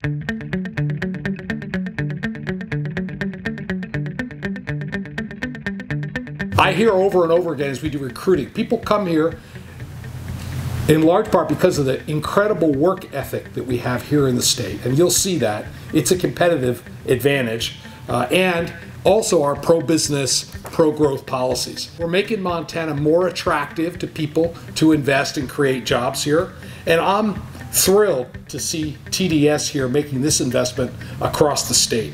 I hear over and over again as we do recruiting, people come here in large part because of the incredible work ethic that we have here in the state. And you'll see that. It's a competitive advantage. Uh, and also our pro business, pro growth policies. We're making Montana more attractive to people to invest and create jobs here. And I'm thrilled to see TDS here making this investment across the state.